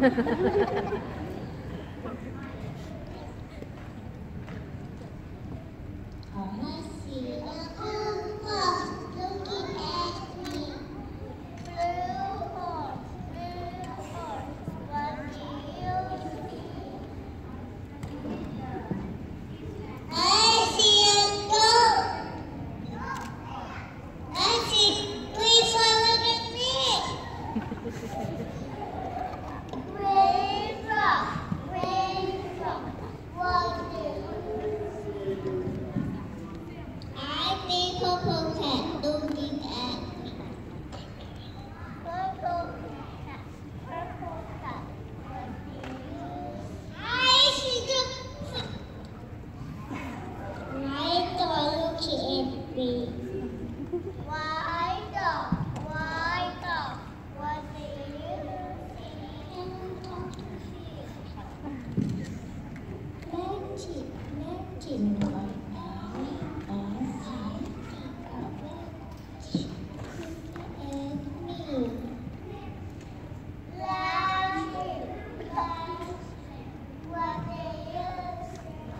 ハハハハ!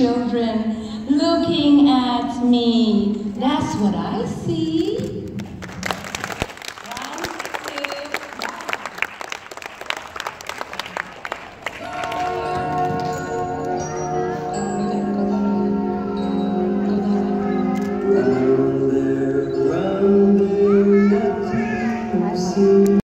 children looking at me. That's what I see.